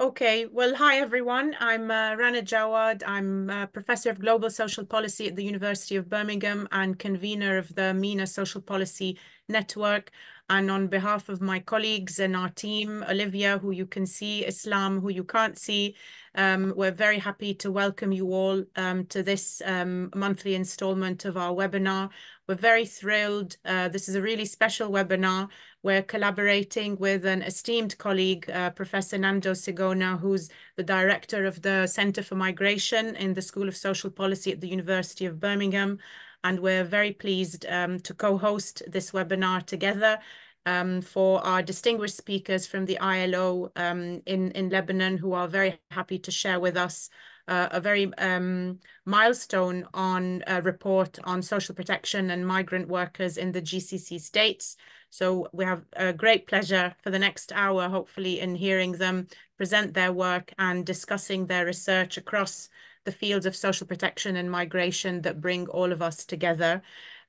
Okay, well, hi everyone. I'm uh, Rana Jawad. I'm a professor of global social policy at the University of Birmingham and convener of the MENA Social Policy Network. And on behalf of my colleagues and our team, Olivia, who you can see, Islam, who you can't see, um, we're very happy to welcome you all um, to this um, monthly installment of our webinar. We're very thrilled. Uh, this is a really special webinar. We're collaborating with an esteemed colleague, uh, Professor Nando Sigona, who's the director of the Center for Migration in the School of Social Policy at the University of Birmingham. And we're very pleased um, to co-host this webinar together um, for our distinguished speakers from the ILO um, in, in Lebanon, who are very happy to share with us uh, a very um, milestone on a report on social protection and migrant workers in the GCC states. So we have a great pleasure for the next hour, hopefully, in hearing them present their work and discussing their research across the fields of social protection and migration that bring all of us together.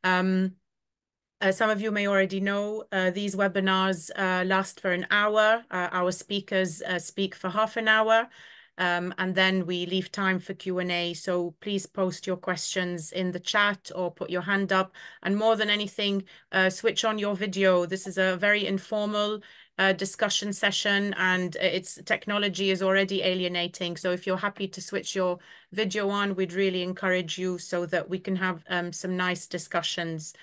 Um, uh, some of you may already know uh, these webinars uh, last for an hour. Uh, our speakers uh, speak for half an hour, um, and then we leave time for Q&A. So please post your questions in the chat or put your hand up. And more than anything, uh, switch on your video. This is a very informal discussion session and its technology is already alienating. So if you're happy to switch your video on, we'd really encourage you so that we can have um, some nice discussions.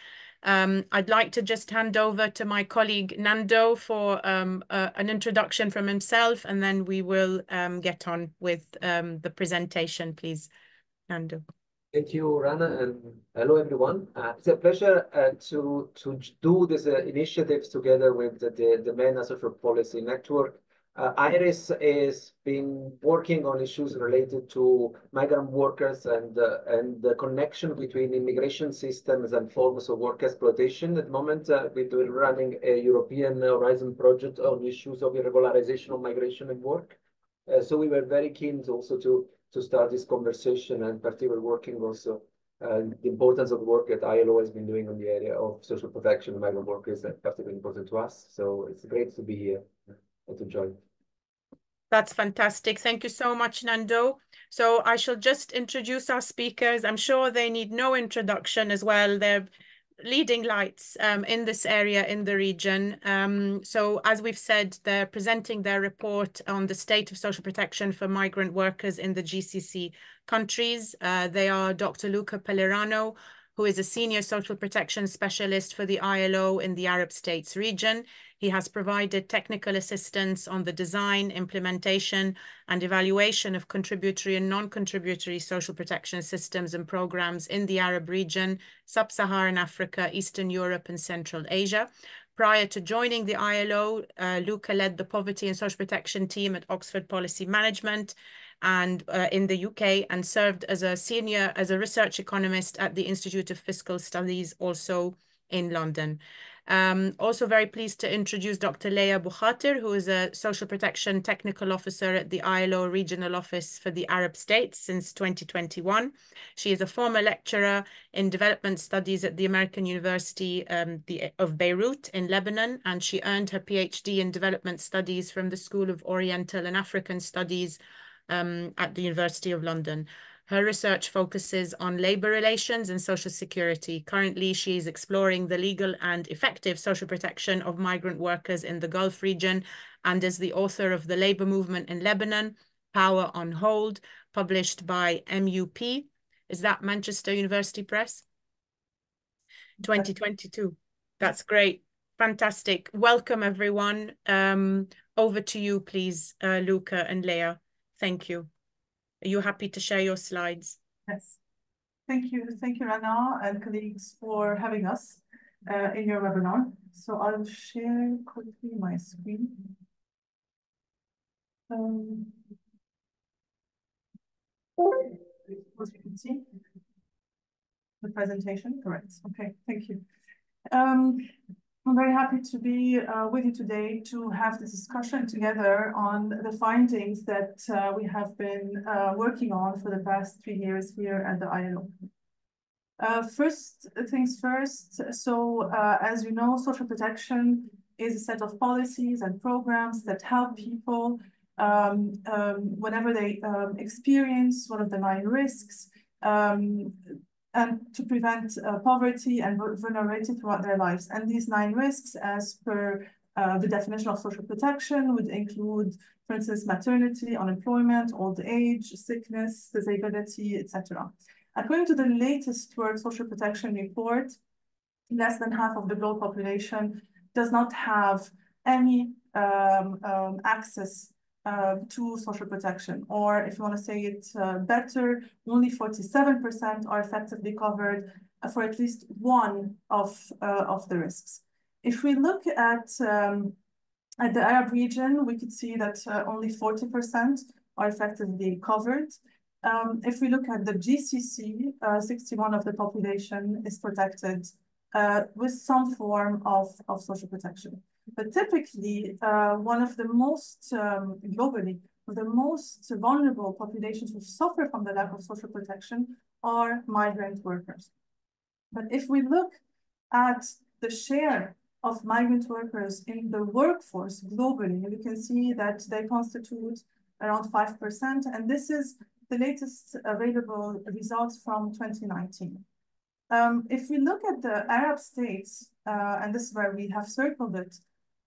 Um, I'd like to just hand over to my colleague Nando for um, uh, an introduction from himself, and then we will um, get on with um, the presentation, please. Nando. Thank you, Rana, and hello, everyone. Uh, it's a pleasure uh, to, to do these uh, initiatives together with the, the, the MENA Social Policy Network uh, IRiS has been working on issues related to migrant workers and uh, and the connection between immigration systems and forms of work exploitation. At the moment, uh, we're running a European Horizon project on issues of irregularization of migration and work. Uh, so we were very keen to also to to start this conversation and particularly working also uh, the importance of work that ILO has been doing on the area of social protection of migrant workers is particularly important to us. So it's great to be here and to join. That's fantastic. Thank you so much, Nando. So I shall just introduce our speakers. I'm sure they need no introduction as well. They're leading lights um, in this area in the region. Um, so as we've said, they're presenting their report on the state of social protection for migrant workers in the GCC countries. Uh, they are Dr. Luca Pellerano, who is a senior social protection specialist for the ILO in the Arab States region. He has provided technical assistance on the design, implementation, and evaluation of contributory and non-contributory social protection systems and programs in the Arab region, Sub-Saharan Africa, Eastern Europe, and Central Asia. Prior to joining the ILO, uh, Luca led the poverty and social protection team at Oxford Policy Management and uh, in the UK and served as a senior, as a research economist at the Institute of Fiscal Studies, also in London. Um, also very pleased to introduce Dr. Lea Bou Khater, who is a social protection technical officer at the ILO regional office for the Arab states since 2021. She is a former lecturer in development studies at the American University um, the, of Beirut in Lebanon, and she earned her PhD in development studies from the School of Oriental and African Studies um, at the University of London. Her research focuses on labor relations and social security. Currently, she is exploring the legal and effective social protection of migrant workers in the Gulf region and is the author of The Labor Movement in Lebanon, Power on Hold, published by MUP. Is that Manchester University Press? 2022. That's great. Fantastic. Welcome, everyone. Um, over to you, please, uh, Luca and Lea. Thank you. Are you happy to share your slides? Yes. Thank you. Thank you, Rana and colleagues for having us uh, in your webinar. So I'll share quickly my screen. Um, as you can see, the presentation, correct. Okay, thank you. Um, I'm very happy to be uh, with you today to have this discussion together on the findings that uh, we have been uh, working on for the past three years here at the ILO. Uh, first things first, so uh, as you know, social protection is a set of policies and programs that help people um, um, whenever they um, experience one of the nine risks, um, and to prevent uh, poverty and vulnerability throughout their lives. And these nine risks, as per uh, the definition of social protection, would include, for instance, maternity, unemployment, old age, sickness, disability, etc. According to the latest World Social Protection Report, less than half of the global population does not have any um, um, access uh, to social protection. Or if you want to say it uh, better, only 47% are effectively covered for at least one of, uh, of the risks. If we look at, um, at the Arab region, we could see that uh, only 40% are effectively covered. Um, if we look at the GCC, uh, 61 of the population is protected uh, with some form of, of social protection. But typically, uh, one of the most, um, globally, the most vulnerable populations who suffer from the lack of social protection are migrant workers. But if we look at the share of migrant workers in the workforce globally, we can see that they constitute around 5%. And this is the latest available results from 2019. Um, if we look at the Arab states, uh, and this is where we have circled it,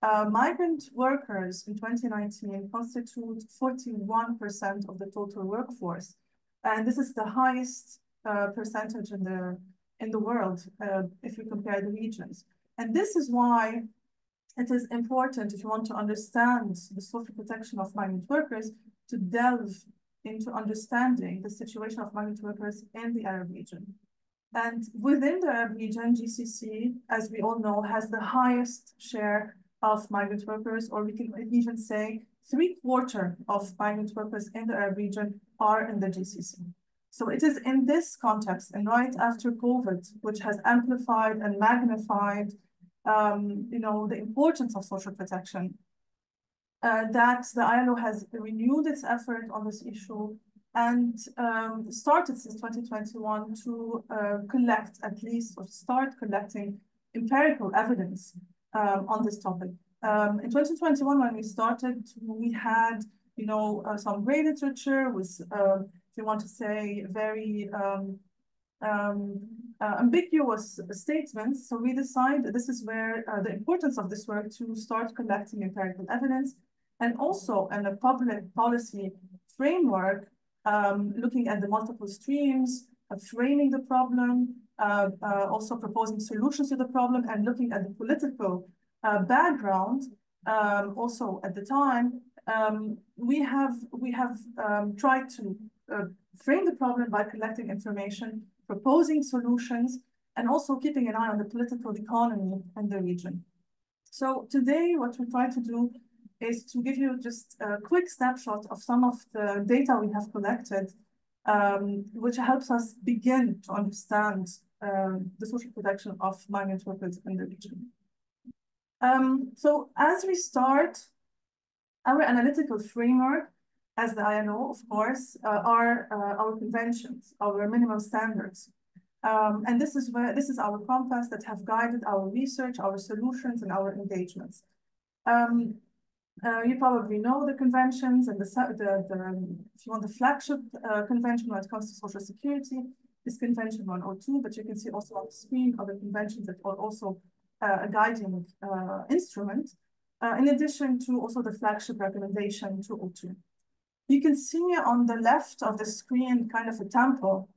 uh, migrant workers in 2019 constitute 41% of the total workforce. And this is the highest uh, percentage in the, in the world uh, if you compare the regions. And this is why it is important if you want to understand the social protection of migrant workers to delve into understanding the situation of migrant workers in the Arab region. And within the Arab region, GCC, as we all know, has the highest share of migrant workers, or we can even say three quarter of migrant workers in the Arab region are in the GCC. So it is in this context and right after COVID, which has amplified and magnified, um, you know, the importance of social protection, uh, that the ILO has renewed its effort on this issue and um, started since 2021 to uh, collect at least or start collecting empirical evidence um, on this topic. Um, in 2021, when we started, we had, you know, uh, some great literature with, uh, if you want to say, very um, um, uh, ambiguous statements. So we decided this is where uh, the importance of this work to start collecting empirical evidence and also in a public policy framework, um, looking at the multiple streams, uh, framing the problem, uh, uh, also proposing solutions to the problem and looking at the political uh, background. Um, also at the time, um, we have we have um, tried to uh, frame the problem by collecting information, proposing solutions, and also keeping an eye on the political economy in the region. So today, what we try to do is to give you just a quick snapshot of some of the data we have collected, um, which helps us begin to understand um, the social protection of migrant workers in the region. Um, so as we start, our analytical framework, as the ILO, of course, uh, are uh, our conventions, our minimum standards. Um, and this is where this is our compass that have guided our research, our solutions, and our engagements. Um, uh, you probably know the conventions and the, the, the if you want the flagship uh, convention when it comes to social security is convention 102, but you can see also on the screen other conventions that are also uh, a guiding uh, instrument, uh, in addition to also the flagship recommendation 202. You can see on the left of the screen kind of a temple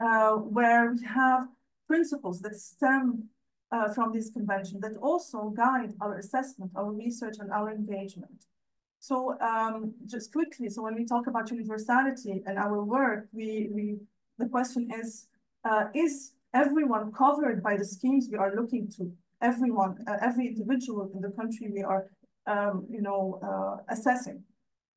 uh, where we have principles that stem uh, from this convention that also guide our assessment, our research, and our engagement. So um, just quickly, so when we talk about universality and our work, we, we the question is, uh, is everyone covered by the schemes we are looking to? Everyone, uh, every individual in the country we are, um, you know, uh, assessing.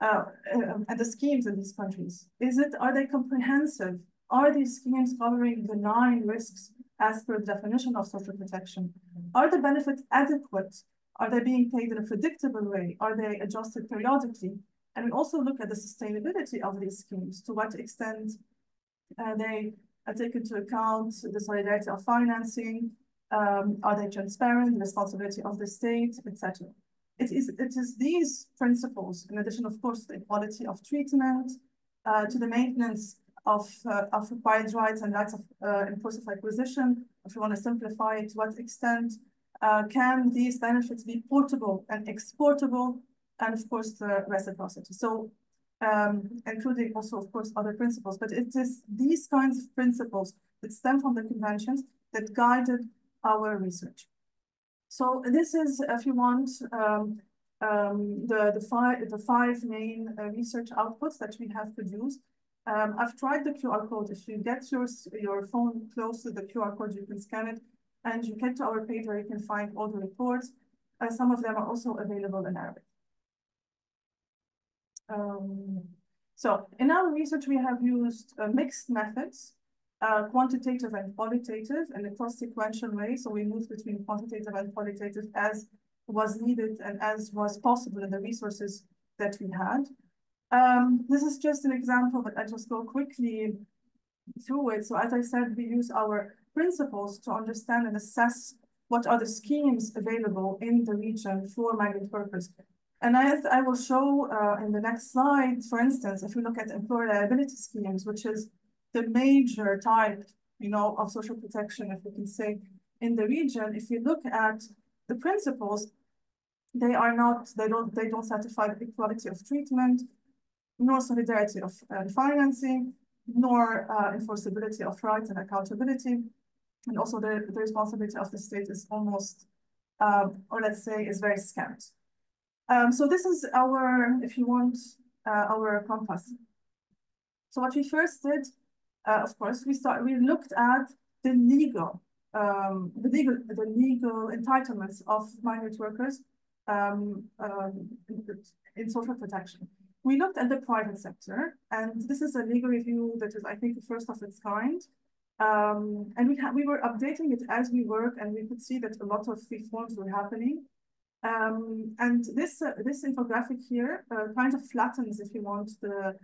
Uh, uh, and the schemes in these countries. Is it, are they comprehensive? Are these schemes covering the nine risks as per the definition of social protection? Are the benefits adequate? Are they being paid in a predictable way? Are they adjusted periodically? And we also look at the sustainability of these schemes, to what extent they take into account the solidarity of financing, um, are they transparent, the responsibility of the state, etc. It is, it is these principles, in addition, of course, the equality of treatment, uh, to the maintenance of, uh, of acquired rights and rights of uh, impulsive acquisition, if you want to simplify it, to what extent uh, can these benefits be portable and exportable, and of course, the reciprocity. So, um, including also, of course, other principles, but it is these kinds of principles that stem from the conventions that guided our research. So this is, if you want, um, um, the, the, five, the five main uh, research outputs that we have produced. Um, I've tried the QR code. If you get your, your phone close to the QR code, you can scan it and you get to our page where you can find all the reports. Uh, some of them are also available in Arabic. Um, so in our research, we have used uh, mixed methods uh, quantitative and qualitative in a cross-sequential way. So we moved between quantitative and qualitative as was needed and as was possible in the resources that we had. Um, this is just an example, but I just go quickly through it. So as I said, we use our principles to understand and assess what are the schemes available in the region for migrant workers. And as I will show uh, in the next slide, for instance, if we look at employer liability schemes, which is the major type, you know, of social protection, if we can say, in the region, if you look at the principles, they are not, they don't, they don't satisfy the equality of treatment, nor solidarity of uh, financing, nor uh, enforceability of rights and accountability. And also the, the responsibility of the state is almost, um, or let's say, is very scant. Um, so this is our, if you want, uh, our compass. So what we first did uh, of course, we start. We looked at the legal, um, the legal, the legal entitlements of migrant workers um, um, in social protection. We looked at the private sector, and this is a legal review that is, I think, the first of its kind. Um, and we we were updating it as we work, and we could see that a lot of reforms were happening. Um, and this uh, this infographic here uh, kind of flattens, if you want, the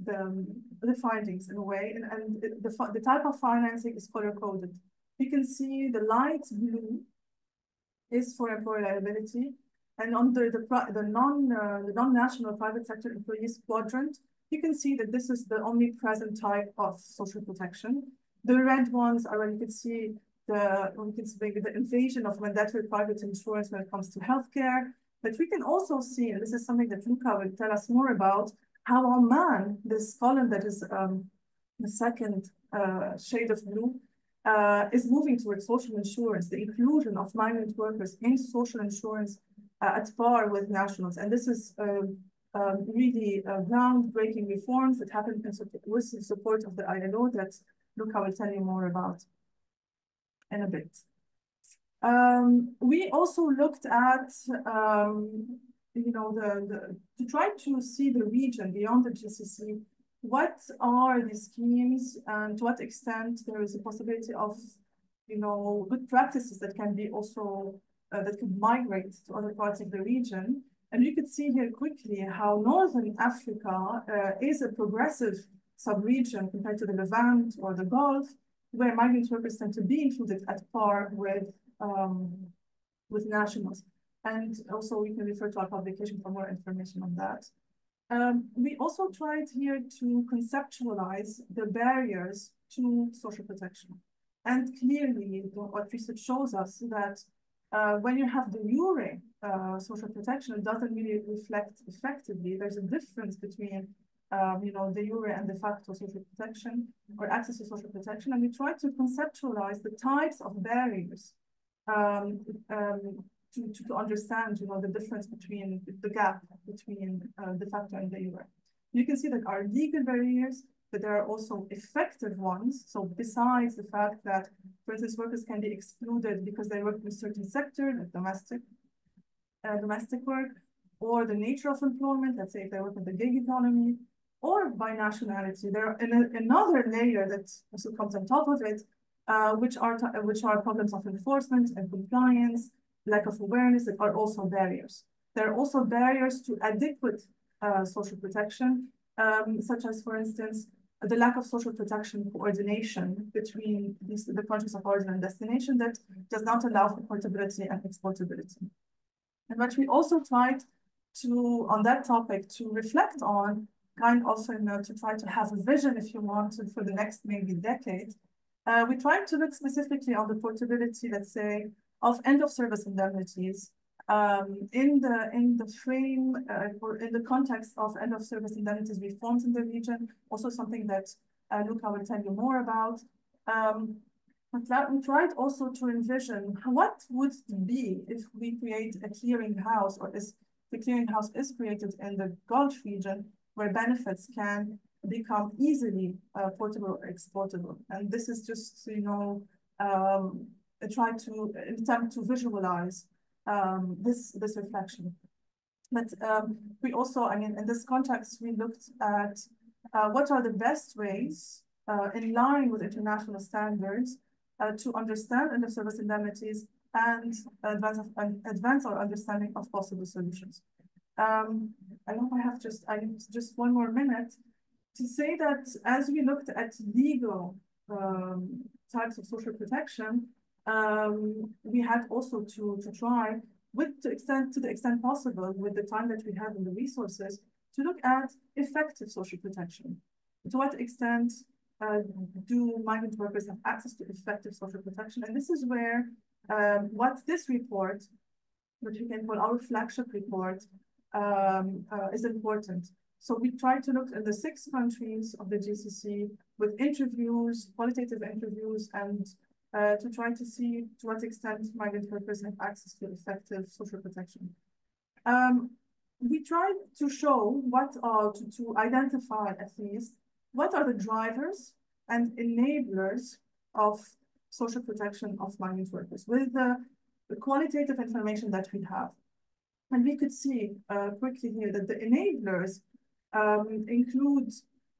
the, the findings in a way, and, and the, the type of financing is color-coded. You can see the light blue is for employer liability, and under the, the non uh, the non-national private sector employees quadrant, you can see that this is the omnipresent type of social protection. The red ones are you can see the we can see the invasion of mandatory private insurance when it comes to healthcare. But we can also see, and this is something that Luca will tell us more about, how Oman, this column that is um, the second uh, shade of blue, uh, is moving towards social insurance, the inclusion of migrant workers in social insurance uh, at par with nationals. And this is um, um, really groundbreaking reforms that happened with the support of the ILO that Luca will tell you more about in a bit. Um, we also looked at um, you know, the, the to try to see the region beyond the GCC, what are the schemes and to what extent there is a possibility of, you know, good practices that can be also, uh, that could migrate to other parts of the region. And you could see here quickly how Northern Africa uh, is a progressive sub-region compared to the Levant or the Gulf, where migrant workers tend to be included at par with, um, with nationals. And also we can refer to our publication for more information on that. Um, we also tried here to conceptualize the barriers to social protection. And clearly, what research shows us that uh, when you have de jure uh, social protection, it doesn't really reflect effectively. There's a difference between, um, you know, de jure and de facto social protection or access to social protection. And we try to conceptualize the types of barriers um, um, to, to, to understand, you know, the difference between the gap between uh, de facto and de jure. You can see that are legal barriers, but there are also effective ones. So besides the fact that, for instance, workers can be excluded because they work in a certain sector, like domestic, uh, domestic work, or the nature of employment, let's say if they work in the gig economy, or by nationality. There are another layer that also comes on top of it, uh, which are which are problems of enforcement and compliance, lack of awareness that are also barriers. There are also barriers to adequate uh, social protection, um, such as, for instance, the lack of social protection coordination between these, the countries of origin and destination that does not allow for portability and exportability. And what we also tried to, on that topic, to reflect on, kind of you know, to try to have a vision, if you want, to, for the next maybe decade, uh, we tried to look specifically on the portability, let's say, of end of service indemnities um, in the in the frame uh, or in the context of end of service indemnities reforms in the region, also something that uh, Luca will tell you more about. Um, we tried also to envision what would be if we create a clearinghouse or is the clearinghouse is created in the Gulf region where benefits can become easily uh, portable or exportable. And this is just, you know, um, try to attempt to visualize um, this, this reflection. But um, we also, I mean, in this context, we looked at uh, what are the best ways uh, in line with international standards uh, to understand end of service indemnities and advance, advance our understanding of possible solutions. Um, I know I have just I just one more minute to say that as we looked at legal um, types of social protection, um, we had also to, to try with the extent to the extent possible with the time that we have and the resources to look at effective social protection. To what extent uh, do migrant workers have access to effective social protection? And this is where um, what this report, which we can call our flagship report, um, uh, is important. So we tried to look at the six countries of the GCC with interviews, qualitative interviews, and uh, to try to see to what extent migrant workers have access to effective social protection. Um, we tried to show what are, to, to identify at least, what are the drivers and enablers of social protection of migrant workers with the, the qualitative information that we have. And we could see uh, quickly here that the enablers um, include,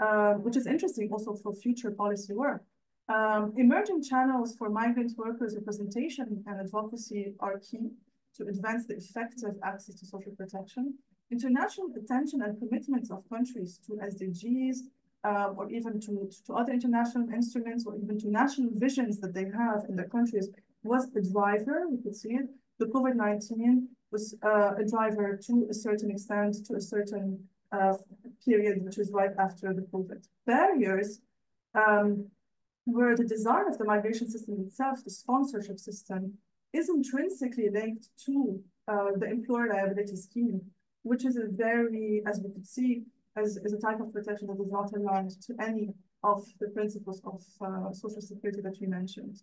uh, which is interesting also for future policy work, um, emerging channels for migrant workers representation and advocacy are key to advance the effective access to social protection. International attention and commitments of countries to SDGs, uh, or even to, to other international instruments, or even to national visions that they have in their countries was a driver, we could see it. The COVID-19 was uh, a driver to a certain extent, to a certain uh, period, which is right after the COVID. Barriers um, where the design of the migration system itself, the sponsorship system, is intrinsically linked to uh, the employer liability scheme, which is a very, as we could see, as, as a type of protection that is not aligned to any of the principles of uh, social security that we mentioned.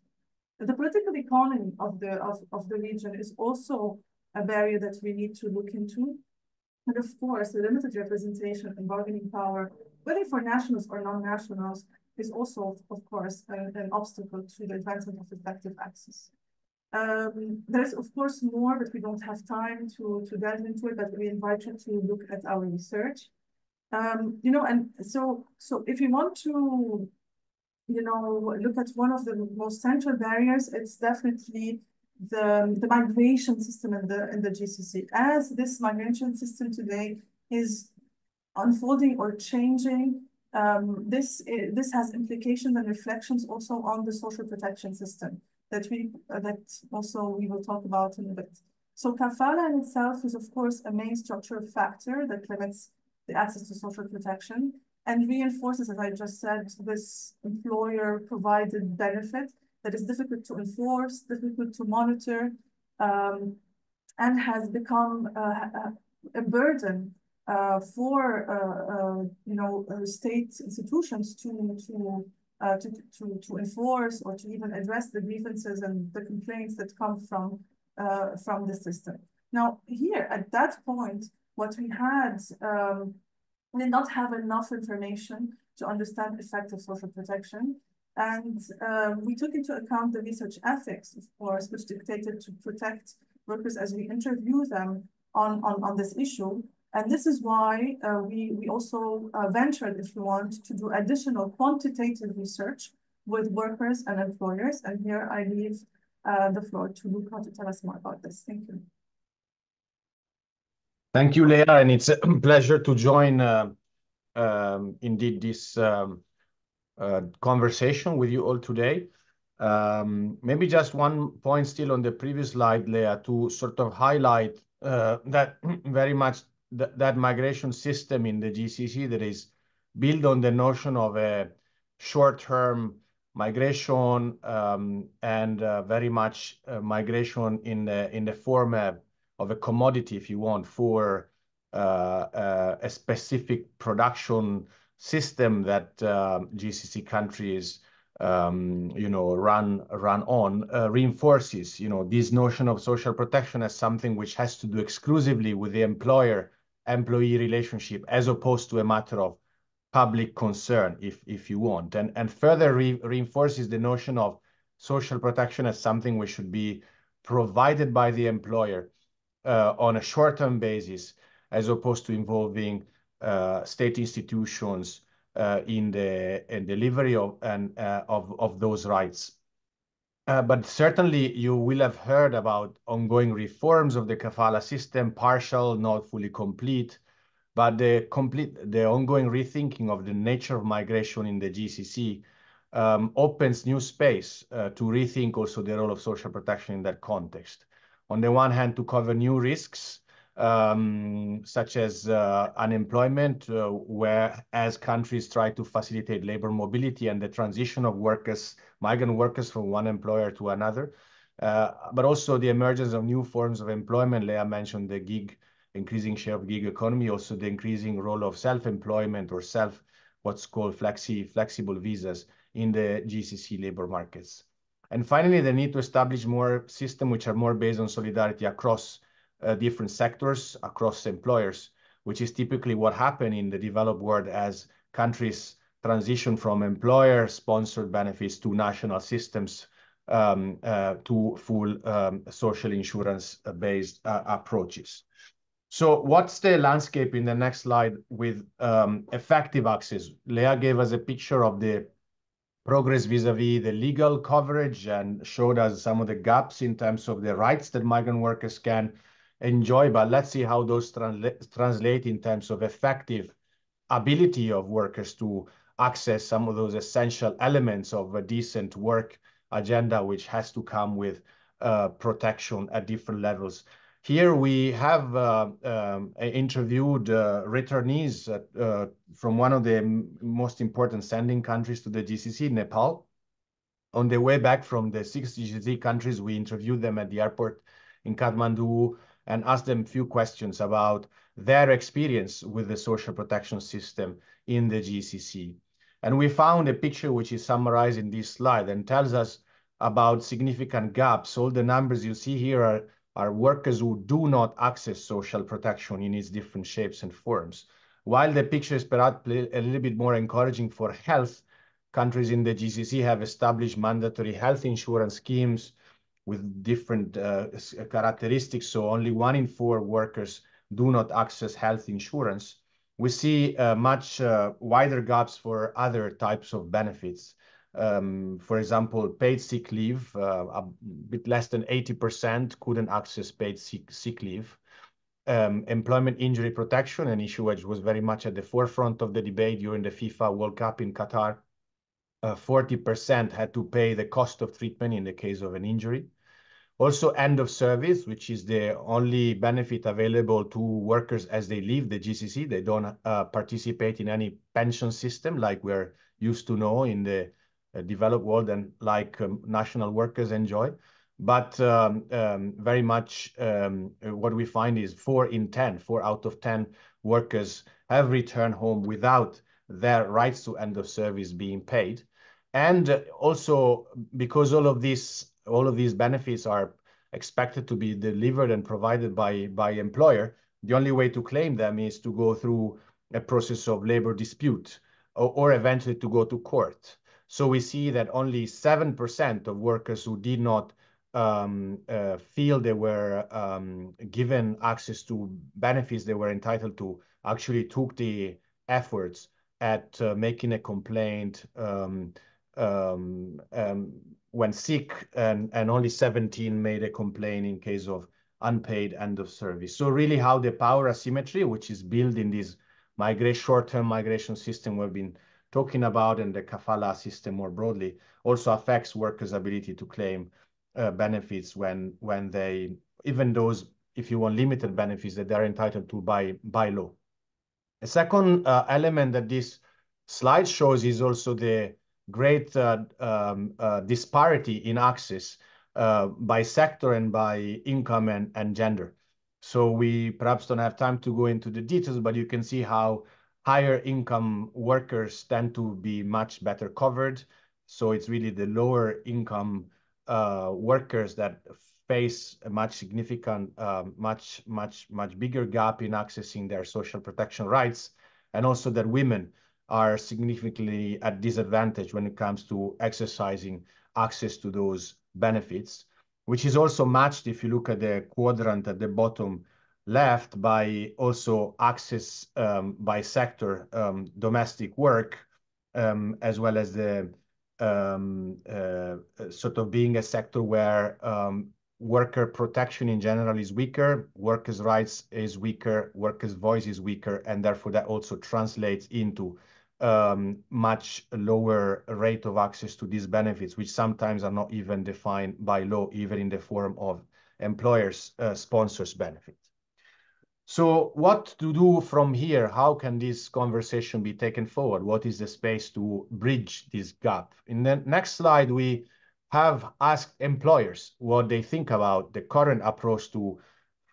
The political economy of the of, of the region is also a barrier that we need to look into. And of course, the limited representation and bargaining power, whether for nationals or non-nationals, is also, of course, an obstacle to the advancement of effective access. Um, there's, of course, more, but we don't have time to, to delve into it, but we invite you to look at our research. Um, you know, and so, so if you want to, you know, look at one of the most central barriers, it's definitely the, the migration system in the, in the GCC. As this migration system today is unfolding or changing, um, this, this has implications and reflections also on the social protection system that we uh, that also we will talk about in a bit. So kafala in itself is of course a main structural factor that limits the access to social protection and reinforces, as I just said, this employer provided benefit that is difficult to enforce, difficult to monitor, um, and has become uh, a burden uh, for uh, uh, you know state institutions to to, to to to enforce or to even address the grievances and the complaints that come from from the system. Now here at that point, what we had um, we did not have enough information to understand effective social protection. And um, we took into account the research ethics, of course, which dictated to protect workers as we interview them on, on, on this issue. And this is why uh, we, we also uh, ventured, if you want, to do additional quantitative research with workers and employers. And here I leave uh, the floor to Luca to tell us more about this. Thank you. Thank you, Lea, and it's a pleasure to join uh, um, indeed this um, uh, conversation with you all today. Um, maybe just one point still on the previous slide, Lea, to sort of highlight uh, that very much th that migration system in the GCC that is built on the notion of a short-term migration um, and uh, very much uh, migration in the in the form of a commodity, if you want, for uh, uh, a specific production system that uh, GCC countries um, you know, run run on uh, reinforces, you know, this notion of social protection as something which has to do exclusively with the employer-employee relationship, as opposed to a matter of public concern, if if you want, and and further re reinforces the notion of social protection as something which should be provided by the employer uh, on a short-term basis, as opposed to involving state institutions uh, in the in delivery of and uh, of of those rights. Uh, but certainly you will have heard about ongoing reforms of the kafala system, partial, not fully complete, but the complete the ongoing rethinking of the nature of migration in the GCC um, opens new space uh, to rethink also the role of social protection in that context. On the one hand, to cover new risks um, such as uh, unemployment, uh, where as countries try to facilitate labor mobility and the transition of workers, migrant workers from one employer to another, uh, but also the emergence of new forms of employment. Lea mentioned the gig, increasing share of gig economy, also the increasing role of self-employment or self, what's called flexi, flexible visas in the GCC labor markets. And finally, the need to establish more systems which are more based on solidarity across uh, different sectors across employers, which is typically what happened in the developed world as countries transition from employer-sponsored benefits to national systems um, uh, to full um, social insurance-based uh, approaches. So what's the landscape in the next slide with um, effective access? Lea gave us a picture of the progress vis-a-vis -vis the legal coverage and showed us some of the gaps in terms of the rights that migrant workers can enjoy, but let's see how those transla translate in terms of effective ability of workers to access some of those essential elements of a decent work agenda, which has to come with uh, protection at different levels. Here we have uh, um, interviewed uh, returnees uh, from one of the most important sending countries to the GCC, Nepal. On the way back from the six GCC countries, we interviewed them at the airport in Kathmandu, and ask them a few questions about their experience with the social protection system in the GCC. And we found a picture which is summarized in this slide and tells us about significant gaps. All the numbers you see here are, are workers who do not access social protection in its different shapes and forms. While the picture is perhaps a little bit more encouraging for health, countries in the GCC have established mandatory health insurance schemes with different uh, uh, characteristics. So only one in four workers do not access health insurance. We see uh, much uh, wider gaps for other types of benefits. Um, for example, paid sick leave, uh, a bit less than 80% couldn't access paid sick, sick leave. Um, employment injury protection, an issue which was very much at the forefront of the debate during the FIFA World Cup in Qatar. 40% uh, had to pay the cost of treatment in the case of an injury. Also, end of service, which is the only benefit available to workers as they leave the GCC. They don't uh, participate in any pension system like we're used to know in the uh, developed world and like um, national workers enjoy. But um, um, very much um, what we find is four in 10, four out of 10 workers have returned home without their rights to end of service being paid. And also because all of these all of these benefits are expected to be delivered and provided by by employer, the only way to claim them is to go through a process of labor dispute or, or eventually to go to court. So we see that only 7% of workers who did not um, uh, feel they were um, given access to benefits they were entitled to actually took the efforts at uh, making a complaint, um, um, um, when sick, and, and only 17 made a complaint in case of unpaid end of service. So really how the power asymmetry, which is built in this short-term migration system we've been talking about and the kafala system more broadly, also affects workers' ability to claim uh, benefits when, when they, even those, if you want limited benefits that they're entitled to by, by law. A second uh, element that this slide shows is also the great uh, um, uh, disparity in access uh, by sector and by income and, and gender. So we perhaps don't have time to go into the details, but you can see how higher income workers tend to be much better covered. So it's really the lower income uh, workers that face a much significant, uh, much, much, much bigger gap in accessing their social protection rights, and also that women are significantly at disadvantage when it comes to exercising access to those benefits, which is also matched if you look at the quadrant at the bottom left by also access um, by sector um, domestic work, um, as well as the uh, sort of being a sector where worker protection in general is weaker, workers' rights is weaker, workers' voice is weaker, and therefore that also translates into much lower rate of access to these benefits, which sometimes are not even defined by law, even in the form of employers' uh, sponsors benefits. So what to do from here? How can this conversation be taken forward? What is the space to bridge this gap? In the next slide, we have asked employers what they think about the current approach to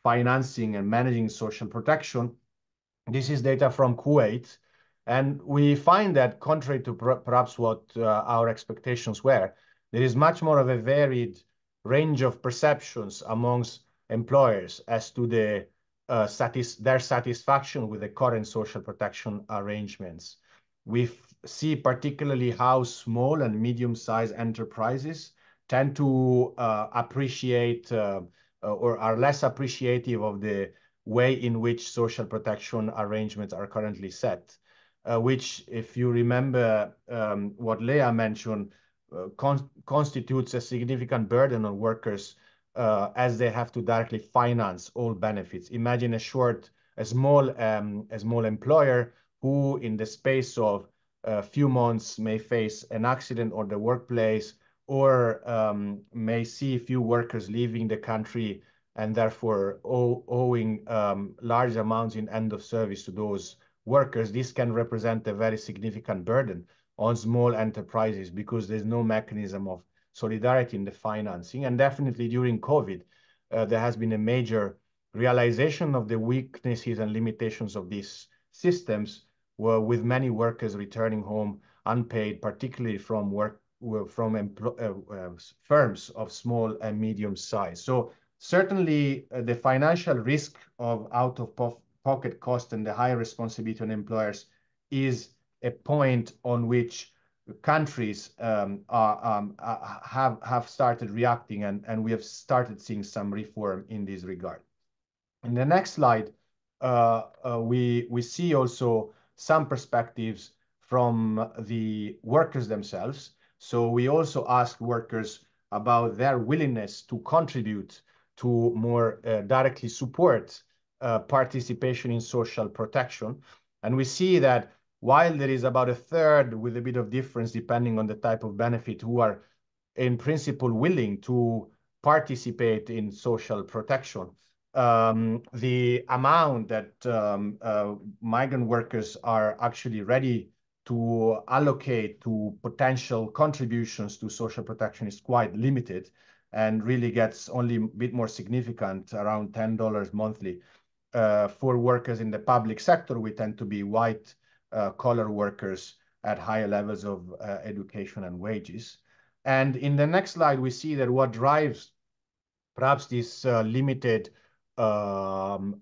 financing and managing social protection. This is data from Kuwait, and we find that contrary to per perhaps what uh, our expectations were, there is much more of a varied range of perceptions amongst employers as to the, uh, satis their satisfaction with the current social protection arrangements. We see particularly how small and medium-sized enterprises tend to uh, appreciate uh, or are less appreciative of the way in which social protection arrangements are currently set uh, which, if you remember um, what Lea mentioned, uh, con constitutes a significant burden on workers uh, as they have to directly finance all benefits. Imagine a short, a small, um, a small employer who, in the space of a few months, may face an accident or the workplace, or um, may see a few workers leaving the country and therefore owing large amounts in end of service to those workers, this can represent a very significant burden on small enterprises because there's no mechanism of solidarity in the financing. And definitely during COVID, uh, there has been a major realization of the weaknesses and limitations of these systems, with many workers returning home unpaid, particularly from work from uh, uh, firms of small and medium size. So certainly uh, the financial risk of out of pocket cost and the high responsibility on employers is a point on which countries um, are, um, have, have started reacting and, and we have started seeing some reform in this regard. In the next slide, uh, uh, we, we see also some perspectives from the workers themselves. So we also asked workers about their willingness to contribute to more uh, directly support uh, participation in social protection. And we see that while there is about a third with a bit of difference depending on the type of benefit who are in principle willing to participate in social protection, um, the amount that um, uh, migrant workers are actually ready to allocate to potential contributions to social protection is quite limited and really gets only a bit more significant around $10 monthly. Uh, for workers in the public sector, we tend to be white uh, collar workers at higher levels of uh, education and wages. And in the next slide, we see that what drives perhaps this limited um,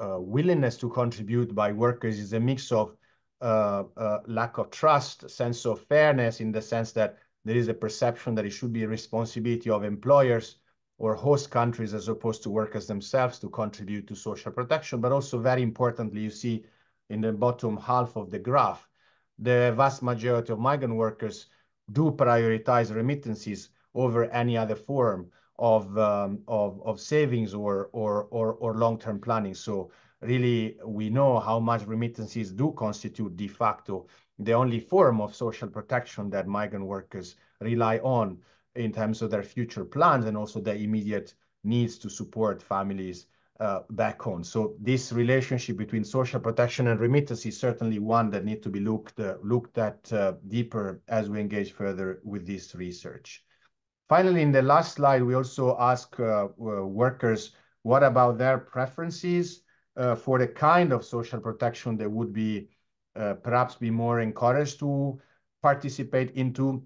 willingness to contribute by workers is a mix of lack of trust, sense of fairness in the sense that there is a perception that it should be a responsibility of employers or host countries as opposed to workers themselves to contribute to social protection. But also very importantly, you see in the bottom half of the graph, the vast majority of migrant workers do prioritize remittances over any other form of um, of, of savings or or or, or long-term planning. So really, we know how much remittances do constitute de facto the only form of social protection that migrant workers rely on in terms of their future plans and also their immediate needs to support families uh, back home. So this relationship between social protection and remittance is certainly one that needs to be looked uh, looked at uh, deeper as we engage further with this research. Finally, in the last slide, we also ask uh, workers what about their preferences uh, for the kind of social protection they would be uh, perhaps be more encouraged to participate into.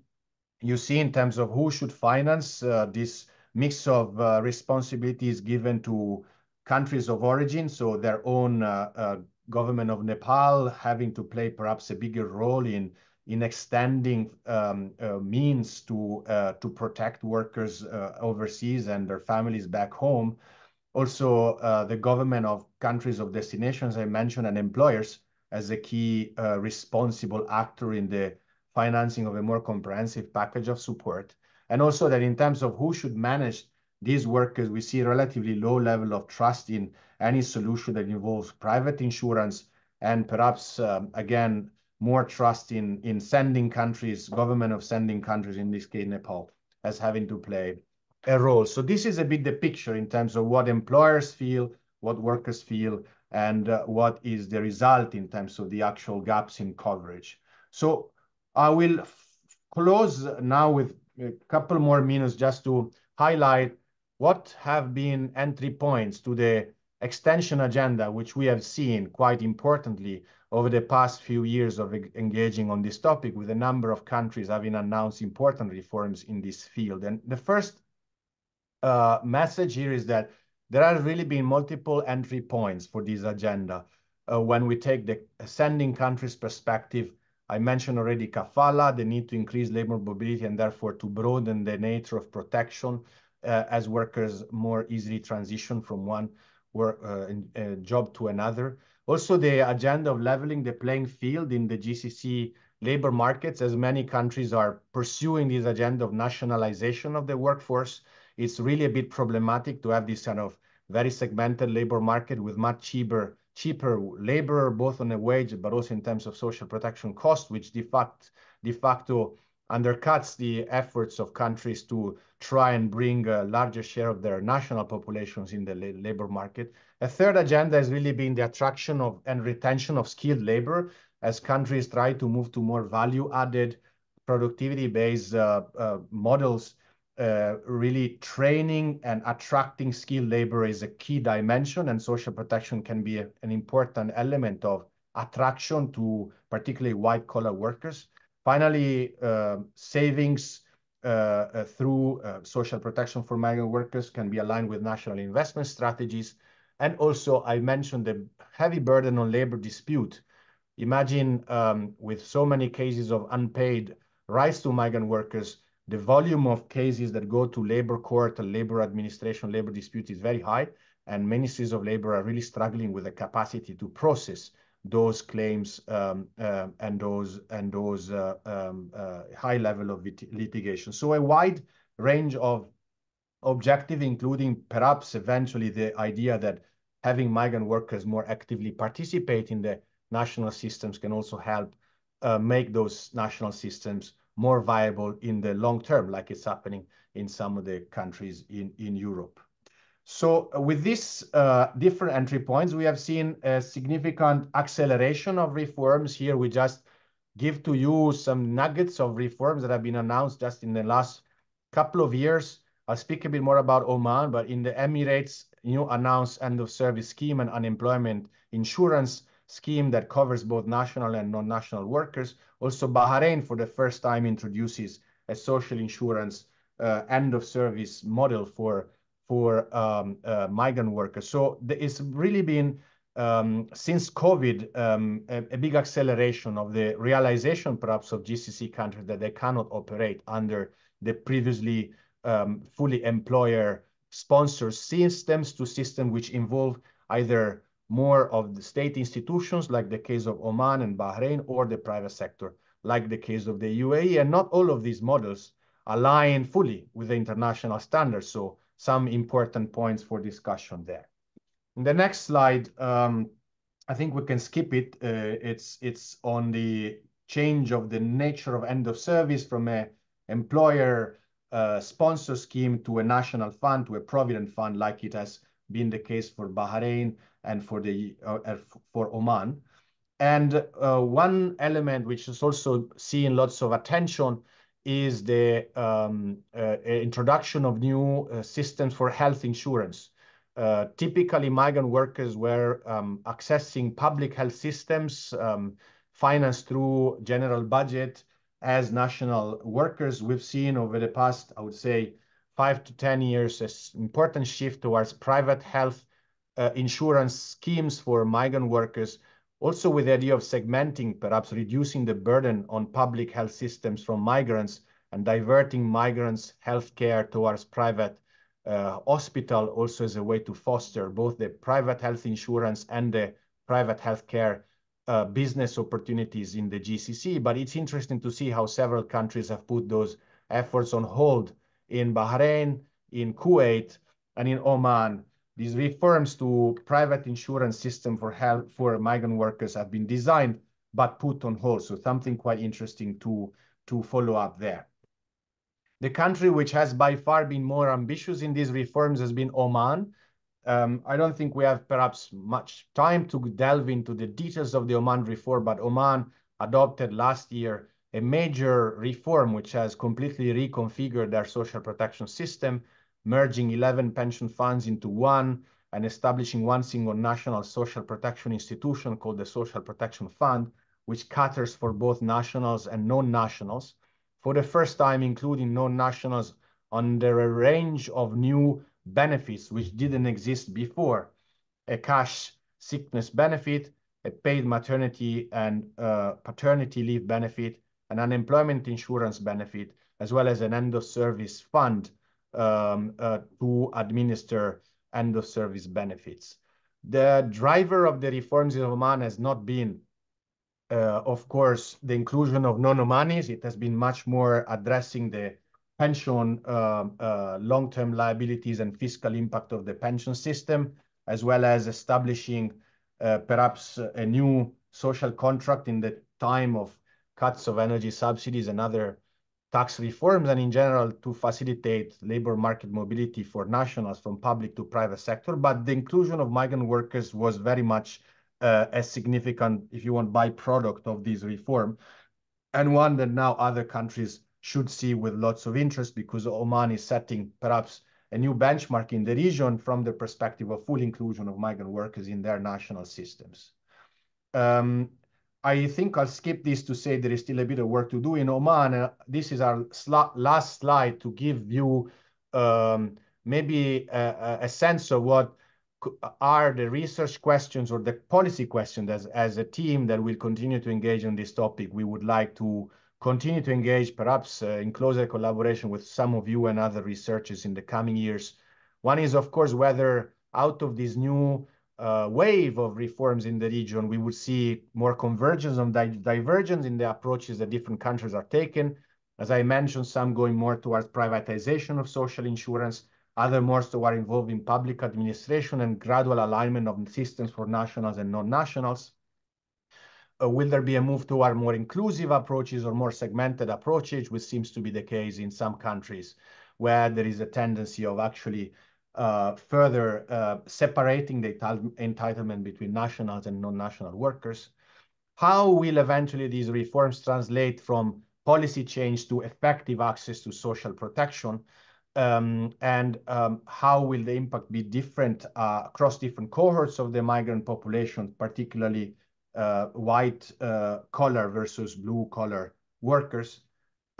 You see in terms of who should finance this mix of responsibilities given to countries of origin, so their own uh, uh, government of Nepal having to play perhaps a bigger role in in extending um, uh, means to uh, to protect workers uh, overseas and their families back home. Also, uh, the government of countries of destinations I mentioned and employers as a key responsible actor in the financing of a more comprehensive package of support. And also that in terms of who should manage these workers, we see a relatively low level of trust in any solution that involves private insurance and perhaps, um, again, more trust in, in sending countries, government of sending countries, in this case, Nepal, as having to play a role. So this is a bit the picture in terms of what employers feel, what workers feel, and uh, what is the result in terms of the actual gaps in coverage. So I will close now with a couple more minutes just to highlight what have been entry points to the extension agenda, which we have seen quite importantly over the past few years of engaging on this topic with a number of countries having announced important reforms in this field. And the first uh, message here is that there have really been multiple entry points for this agenda. Uh, when we take the sending countries perspective, I mentioned already kafala, the need to increase labor mobility and therefore to broaden the nature of protection uh, as workers more easily transition from one work uh, uh, job to another. Also, the agenda of leveling the playing field in the GCC labor markets, as many countries are pursuing this agenda of nationalization of the workforce, it's really a bit problematic to have this kind of very segmented labor market with much cheaper cheaper labor, both on the wage, but also in terms of social protection cost, which de facto, de facto undercuts the efforts of countries to try and bring a larger share of their national populations in the labor market. A third agenda has really been the attraction of and retention of skilled labor as countries try to move to more value-added, productivity-based uh, uh, models. Uh, really training and attracting skilled labor is a key dimension, and social protection can be a, an important element of attraction to particularly white-collar workers. Finally, uh, savings uh, uh, through social protection for migrant workers can be aligned with national investment strategies. And also, I mentioned the heavy burden on labor dispute. Imagine um, with so many cases of unpaid rights to migrant workers, the volume of cases that go to labor court, labor administration, labor dispute is very high, and ministries of labor are really struggling with the capacity to process those claims um, uh, and those and those uh, um, uh, high level of litigation. So a wide range of objective, including perhaps eventually the idea that having migrant workers more actively participate in the national systems can also help uh, make those national systems more viable in the long term, like it's happening in some of the countries in, in Europe. So uh, with these uh, different entry points, we have seen a significant acceleration of reforms. Here we just give to you some nuggets of reforms that have been announced just in the last couple of years. I'll speak a bit more about Oman, but in the Emirates, new announced end of service scheme and unemployment insurance scheme that covers both national and non-national workers. Also, Bahrain for the first time introduces a social insurance uh, end of service model for for um, uh, migrant workers. So it's really been, um, since COVID, um, a, a, big acceleration of the realization perhaps of GCC countries that they cannot operate under the previously um, fully employer sponsored systems to systems which involve either more of the state institutions like the case of Oman and Bahrain or the private sector like the case of the UAE, and not all of these models align fully with the international standards. So some important points for discussion there. In the next slide, um, I think we can skip it. Uh, it's it's on the change of the nature of end of service from a employer uh, sponsor scheme to a national fund, to a provident fund, like it has been the case for Bahrain and for the uh, for Oman. And uh, one element which is also seeing lots of attention is the um, uh, introduction of new uh, systems for health insurance. Uh, typically, migrant workers were um, accessing public health systems um, financed through general budget as national workers. We've seen over the past, I would say, five to 10 years, an important shift towards private health uh, insurance schemes for migrant workers also with the idea of segmenting, perhaps reducing the burden on public health systems from migrants and diverting migrants' health care towards private uh, hospital also as a way to foster both the private health insurance and the private health care uh, business opportunities in the GCC. But it's interesting to see how several countries have put those efforts on hold in Bahrain, in Kuwait, and in Oman, these reforms to private insurance system for health for migrant workers have been designed but put on hold. So something quite interesting to, to follow up there. The country which has by far been more ambitious in these reforms has been Oman. Um, I don't think we have perhaps much time to delve into the details of the Oman reform, but Oman adopted last year a major reform which has completely reconfigured our social protection system merging 11 pension funds into one and establishing one single national social protection institution called the Social Protection Fund, which caters for both nationals and non-nationals, for the first time including non-nationals under a range of new benefits which didn't exist before, a cash sickness benefit, a paid maternity and uh, paternity leave benefit, an unemployment insurance benefit, as well as an end-of-service fund um, uh, to administer end-of-service benefits. The driver of the reforms in Oman has not been, uh, of course, the inclusion of non-Omanis. It has been much more addressing the pension uh, uh, long-term liabilities and fiscal impact of the pension system, as well as establishing uh, perhaps a new social contract in the time of cuts of energy subsidies and other tax reforms and in general to facilitate labor market mobility for nationals from public to private sector. But the inclusion of migrant workers was very much uh, a significant, if you want, byproduct of this reform and one that now other countries should see with lots of interest because Oman is setting perhaps a new benchmark in the region from the perspective of full inclusion of migrant workers in their national systems. Um, I think I'll skip this to say there is still a bit of work to do in Oman. Uh, this is our last slide to give you um, maybe a, a, sense of what are the research questions or the policy questions as, as a team that will continue to engage on this topic. We would like to continue to engage perhaps uh, in closer collaboration with some of you and other researchers in the coming years. One is, of course, whether out of these new uh, wave of reforms in the region, we would see more convergence and di divergence in the approaches that different countries are taking. As I mentioned, some going more towards privatization of social insurance, other more toward involving public administration and gradual alignment of systems for nationals and non-nationals. Uh, will there be a move toward more inclusive approaches or more segmented approaches, which seems to be the case in some countries where there is a tendency of actually uh, further uh, separating the entitlement between nationals and non-national workers. How will eventually these reforms translate from policy change to effective access to social protection? Um, and um, how will the impact be different uh, across different cohorts of the migrant population, particularly uh, white uh, collar versus blue collar workers?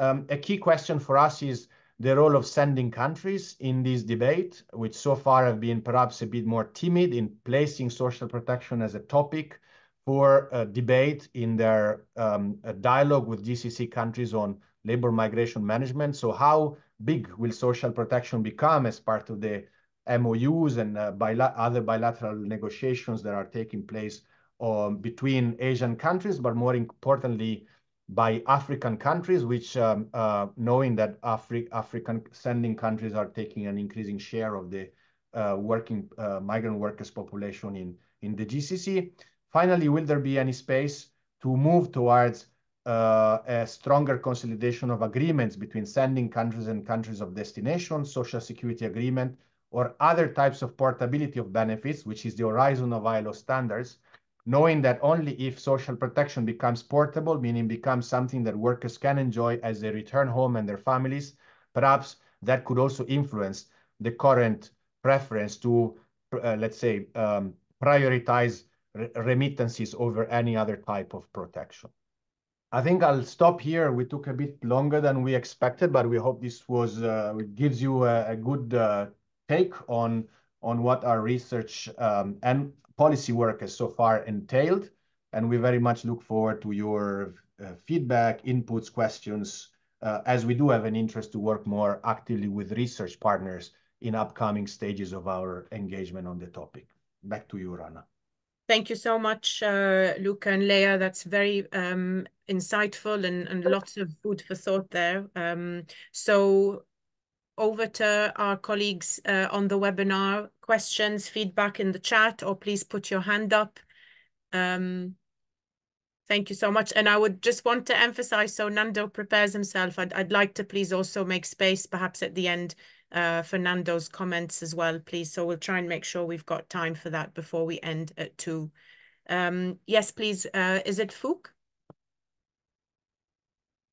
Um, a key question for us is the role of sending countries in this debate, which so far have been perhaps a bit more timid in placing social protection as a topic for debate in their um, dialogue with GCC countries on labor migration management. So how big will social protection become as part of the MOUs and uh, other bilateral negotiations that are taking place um, between Asian countries, but more importantly, by African countries, which um, uh, knowing that Afri African sending countries are taking an increasing share of the uh, working uh, migrant workers population in, in the GCC. Finally, will there be any space to move towards uh, a stronger consolidation of agreements between sending countries and countries of destination, social security agreement, or other types of portability of benefits, which is the horizon of ILO standards, knowing that only if social protection becomes portable, meaning becomes something that workers can enjoy as they return home and their families, perhaps that could also influence the current preference to, uh, let's say, um, prioritize re remittances over any other type of protection. I think I'll stop here. We took a bit longer than we expected, but we hope this was uh, gives you a, a good uh, take on on what our research um, and policy work has so far entailed. And we very much look forward to your uh, feedback, inputs, questions, uh, as we do have an interest to work more actively with research partners in upcoming stages of our engagement on the topic. Back to you, Rana. Thank you so much, uh, Luca and Lea. That's very um, insightful and, and lots of food for thought there. Um, so over to our colleagues uh, on the webinar. Questions, feedback in the chat, or please put your hand up. Um, thank you so much. And I would just want to emphasize, so Nando prepares himself. I'd, I'd like to please also make space, perhaps at the end, uh, for Nando's comments as well, please. So we'll try and make sure we've got time for that before we end at two. Um, yes, please. Uh, is it Fook?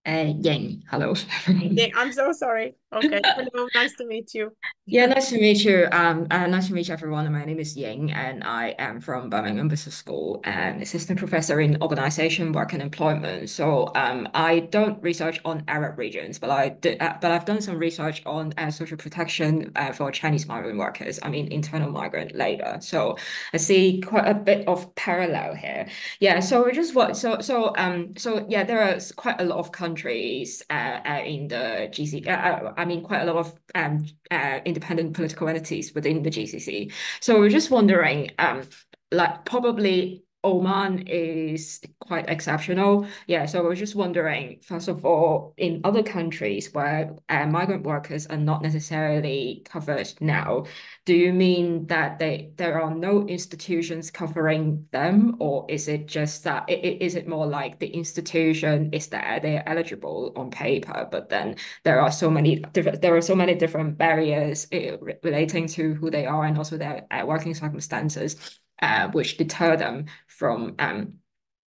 Uh, Yang, hello. I'm so sorry. Okay, hello, nice to meet you. Yeah, nice to meet you. Um, uh, nice to meet everyone. My name is Ying, and I am from Birmingham Business School and assistant professor in organization, work, and employment. So, um, I don't research on Arab regions, but I did, uh, but I've done some research on uh, social protection uh, for Chinese migrant workers. I mean, internal migrant labor. So, I see quite a bit of parallel here. Yeah. So just what so so um so yeah, there are quite a lot of countries uh, uh in the GC. Uh, I mean, quite a lot of um, uh, independent political entities within the GCC. So we're just wondering, um, like probably Oman is quite exceptional. Yeah, so I was just wondering, first of all, in other countries where uh, migrant workers are not necessarily covered now, do you mean that they there are no institutions covering them, or is it just that it, is it more like the institution is there, they're eligible on paper, but then there are so many different there are so many different barriers uh, relating to who they are and also their uh, working circumstances uh, which deter them from um,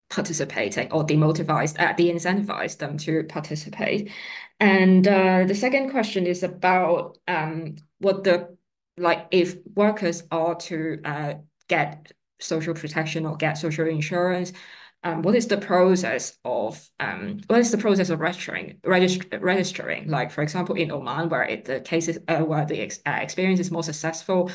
participating or demotivize, uh, de-incentivize them to participate. And uh, the second question is about um, what the, like if workers are to uh, get social protection or get social insurance, um, what is the process of um, what is the process of registering regist registering like for example in Oman where it, the cases uh, where the ex uh, experience is more successful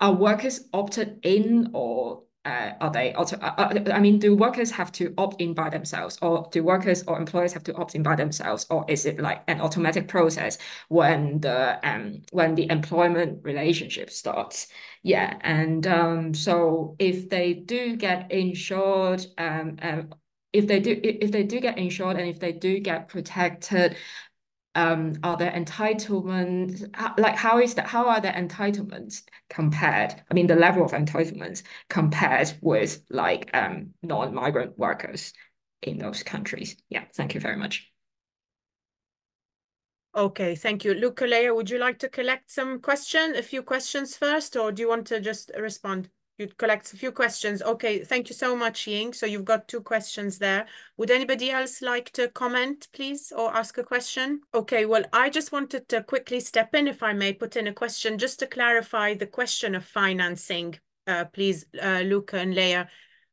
are workers opted in or uh, are they also, uh, uh, I mean, do workers have to opt in by themselves or do workers or employers have to opt in by themselves or is it like an automatic process when the um when the employment relationship starts? Yeah, and um so if they do get insured um, um if they do if they do get insured and if they do get protected um, are there entitlements? Like, how is that? How are the entitlements compared? I mean, the level of entitlements compared with like um, non-migrant workers in those countries. Yeah, thank you very much. Okay, thank you. Luca, Lea, would you like to collect some questions, a few questions first, or do you want to just respond? You collect a few questions. Okay, thank you so much, Ying. So you've got two questions there. Would anybody else like to comment, please, or ask a question? Okay, well, I just wanted to quickly step in, if I may, put in a question just to clarify the question of financing, uh, please, uh, Luca and Lea.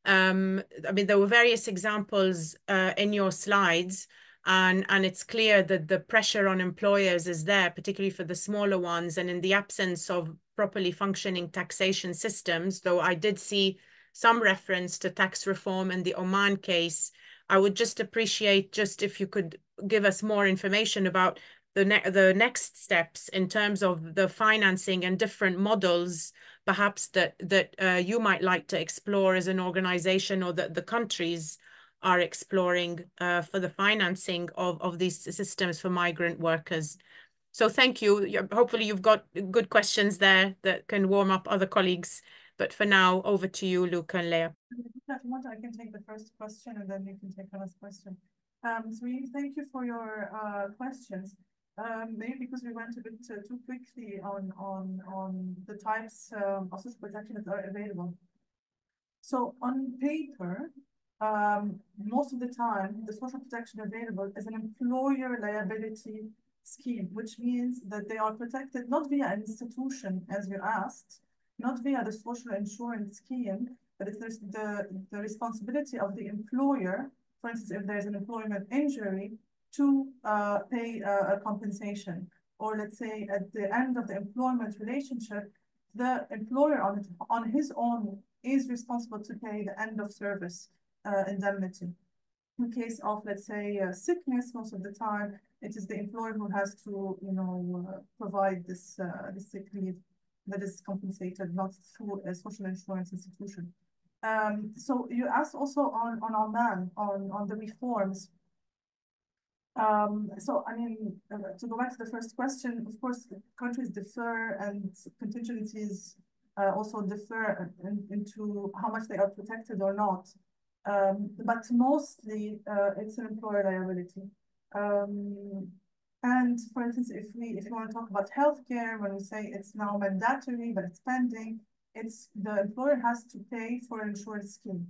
Um, I mean, there were various examples uh, in your slides, and, and it's clear that the pressure on employers is there, particularly for the smaller ones, and in the absence of properly functioning taxation systems, though I did see some reference to tax reform in the Oman case. I would just appreciate just if you could give us more information about the, ne the next steps in terms of the financing and different models, perhaps that, that uh, you might like to explore as an organization or that the countries are exploring uh, for the financing of, of these systems for migrant workers. So thank you. Hopefully you've got good questions there that can warm up other colleagues. But for now, over to you, Luca and Lea. If you want, I can take the first question and then you can take the last question. Um, really thank you for your uh, questions. Um, maybe because we went a bit uh, too quickly on, on, on the types um, of social protection that are available. So on paper, um, most of the time, the social protection available is an employer liability scheme, which means that they are protected not via an institution, as you asked, not via the social insurance scheme, but it's the, the responsibility of the employer, for instance, if there's an employment injury, to uh, pay a, a compensation. Or let's say at the end of the employment relationship, the employer on, on his own is responsible to pay the end of service uh, indemnity. In case of, let's say, uh, sickness, most of the time, it is the employer who has to, you know, uh, provide this, uh, this sick leave that is compensated, not through a social insurance institution. Um, so you asked also on, on Oman, on, on the reforms. Um, so, I mean, uh, to go back to the first question, of course, countries differ and contingencies uh, also differ in, into how much they are protected or not. Um, but mostly uh, it's an employer liability. Um, and for instance, if we if you want to talk about healthcare, when we say it's now mandatory but it's pending, it's the employer has to pay for an insurance scheme,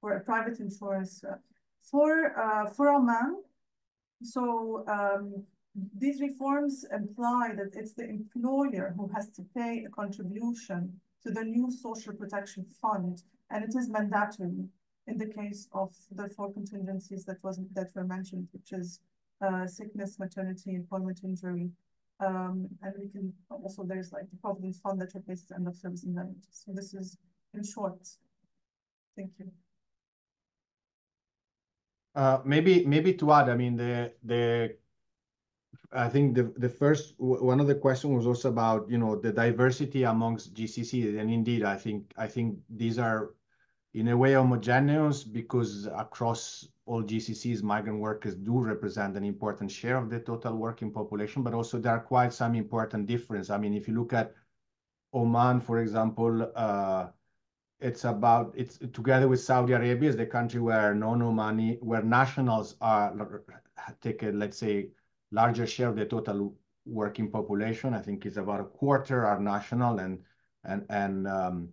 for a private insurance. Uh, for uh, for Oman, so um, these reforms imply that it's the employer who has to pay a contribution to the new social protection fund, and it is mandatory in the case of the four contingencies that was that were mentioned, which is uh, sickness, maternity, employment injury, um, and we can also there's like the Provident Fund that replaces end of service indemnity. So this is in short. Thank you. Uh, maybe maybe to add, I mean the the I think the the first one of the question was also about you know the diversity amongst GCC, and indeed I think I think these are in a way homogeneous because across all GCCs, migrant workers do represent an important share of the total working population, but also there are quite some important difference. I mean, if you look at Oman, for example, uh, it's about it's together with Saudi Arabia is the country where non-Omani where nationals are take a let's say larger share of the total working population. I think it's about a quarter are national and and and um,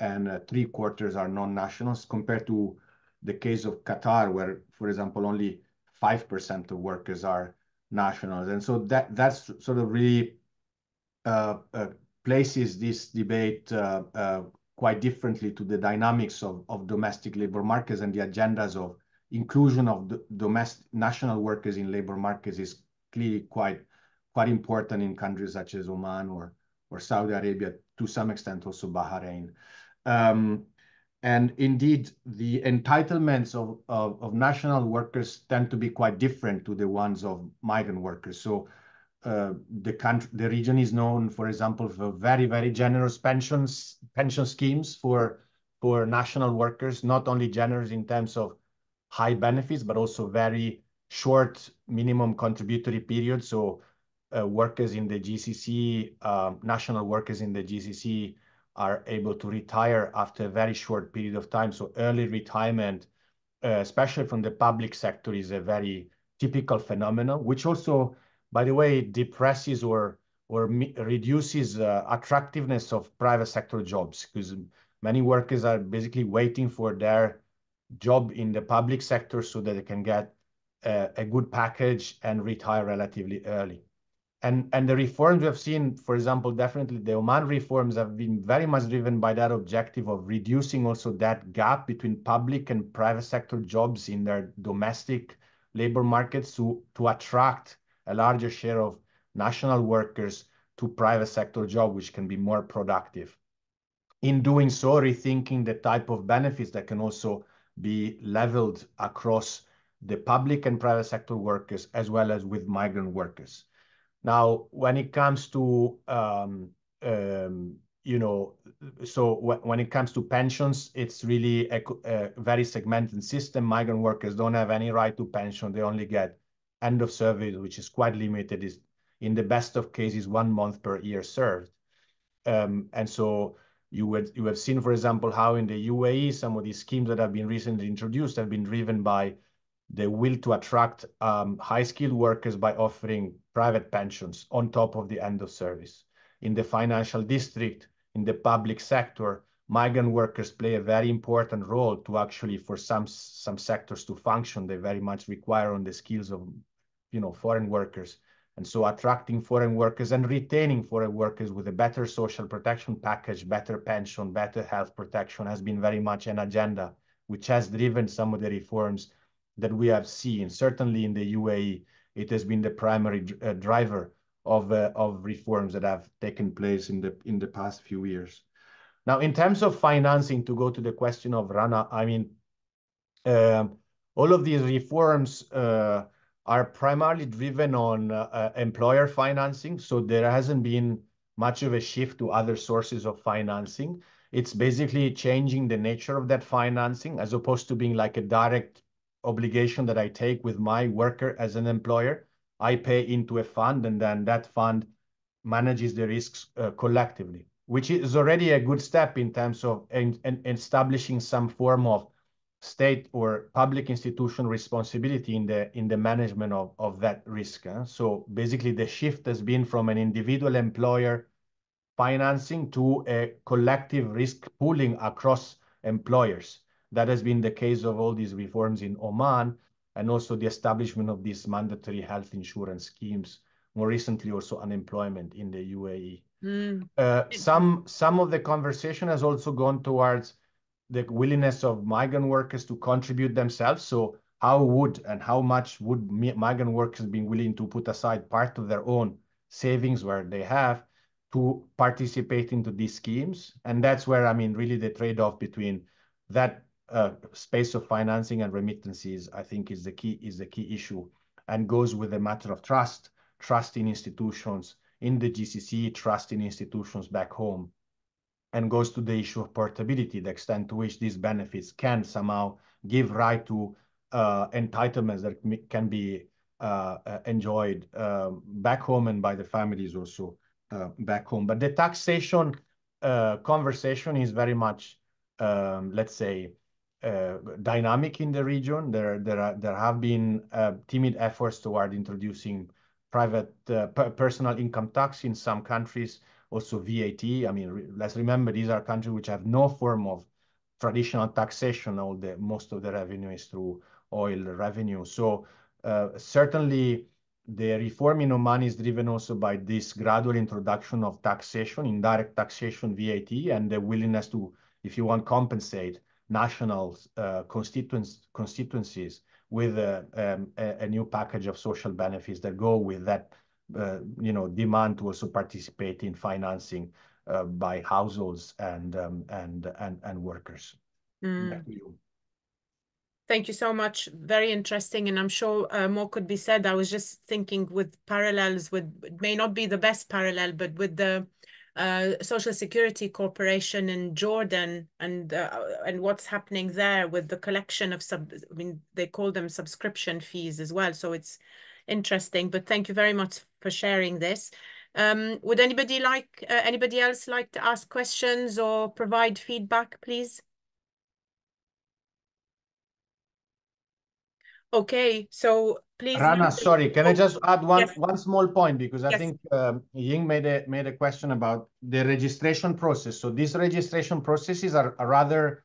and uh, three quarters are non-nationals compared to the case of Qatar, where, for example, only 5% of workers are nationals. And so that that's sort of really uh, uh, places this debate quite differently to the dynamics of, of domestic labor markets and the agendas of inclusion of domestic national workers in labor markets is clearly quite quite important in countries such as Oman or or Saudi Arabia, to some extent also Bahrain. Um, and indeed, the entitlements of, of, of, national workers tend to be quite different to the ones of migrant workers. So uh, the country, the region is known, for example, for very, very generous pensions, pension schemes for, for national workers, not only generous in terms of high benefits, but also very short minimum contributory period. So uh, workers in the GCC, uh, national workers in the GCC are able to retire after a very short period of time. So early retirement, uh, especially from the public sector, is a very typical phenomenon, which also, by the way, depresses or or reduces uh, attractiveness of private sector jobs because many workers are basically waiting for their job in the public sector so that they can get a, a good package and retire relatively early. And, and the reforms we have seen, for example, definitely the Oman reforms have been very much driven by that objective of reducing also that gap between public and private sector jobs in their domestic labor markets to, to attract a larger share of national workers to private sector jobs, which can be more productive. In doing so, rethinking the type of benefits that can also be leveled across the public and private sector workers, as well as with migrant workers. Now, when it comes to um, um, you know, so when it comes to pensions, it's really a, a, very segmented system. Migrant workers don't have any right to pension. They only get end of service, which is quite limited, is in the best of cases, one month per year served. Um, and so you would you have seen, for example, how in the UAE, some of these schemes that have been recently introduced have been driven by the will to attract um, high-skilled workers by offering private pensions on top of the end of service. In the financial district, in the public sector, migrant workers play a very important role to actually, for some some sectors to function, they very much require on the skills of, you know, foreign workers. And so attracting foreign workers and retaining foreign workers with a better social protection package, better pension, better health protection has been very much an agenda which has driven some of the reforms that we have seen. Certainly in the UAE, it has been the primary uh, driver of, uh, of reforms that have taken place in the, in the past few years. Now, in terms of financing, to go to the question of Rana, I mean, uh, all of these reforms uh, are primarily driven on employer financing. So there hasn't been much of a shift to other sources of financing. It's basically changing the nature of that financing as opposed to being like a direct obligation that I take with my worker as an employer. I pay into a fund and then that fund manages the risks uh, collectively, which is already a good step in terms of in, in establishing some form of state or public institution responsibility in the in the management of, of that risk. Huh? So basically the shift has been from an individual employer financing to a collective risk pooling across employers. That has been the case of all these reforms in Oman and also the establishment of these mandatory health insurance schemes. More recently, also unemployment in the UAE. Mm. Uh, some some of the conversation has also gone towards the willingness of migrant workers to contribute themselves. So how would and how much would migrant workers be willing to put aside part of their own savings where they have to participate into these schemes? And that's where, I mean, really the trade-off between that uh, space of financing and remittances, I think is the key is the key issue and goes with the matter of trust, trust in institutions in the GCC, trust in institutions back home and goes to the issue of portability, the extent to which these benefits can somehow give right to uh, entitlements that can be uh, uh, enjoyed um, back home and by the families also uh, back home. But the taxation conversation is very much, um, let's say, Uh, dynamic in the region. There, there, are, there have been uh, timid efforts toward introducing private uh, personal income tax in some countries also VAT. I mean, let's remember these are countries which have no form of traditional taxation. All the most of the revenue is through oil revenue. So uh, certainly the reform in Oman is driven also by this gradual introduction of taxation, indirect taxation, VAT, and the willingness to, if you want, compensate national uh, constituents, constituencies with a, um, a, a new package of social benefits that go with that uh, you know, demand to also participate in financing uh, by households and um, and and and workers. Mm. Thank you so much. Very interesting, and I'm sure uh, more could be said. I was just thinking with parallels with it may not be the best parallel, but with the uh, Social Security Corporation in Jordan and uh, and what's happening there with the collection of sub. I mean, they call them subscription fees as well. So it's interesting. But thank you very much for sharing this. Um, would anybody like uh, anybody else like to ask questions or provide feedback, please? Okay, so please. Rana, sorry, can I just add one yes. one small point because I yes. think um, Ying made a made a question about the registration process. So these registration processes are, are rather